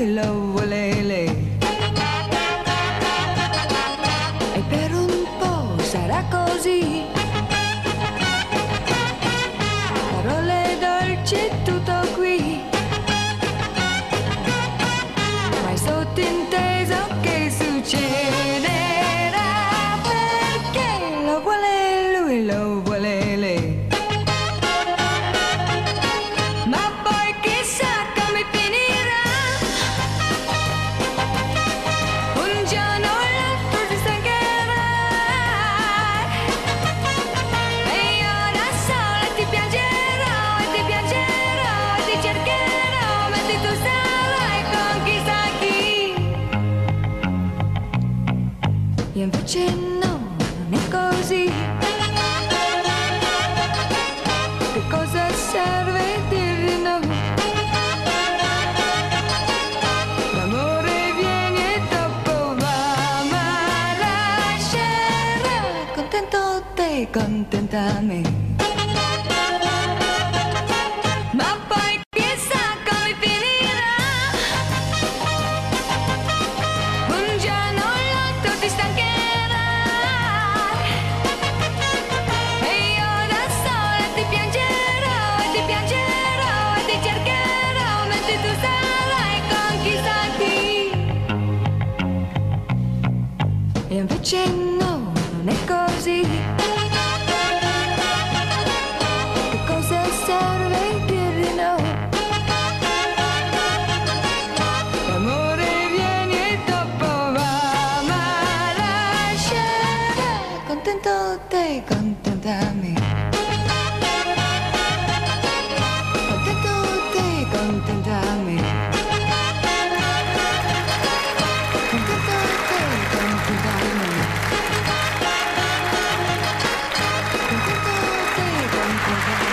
in love Lele. E per un po' sarà così. invece no, non è così. Che cosa serve dir di no? L'amore viene e dopo va, ma lascerà contento te, contenta me. invece no, non è così. Thank you.